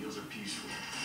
Feels are peaceful.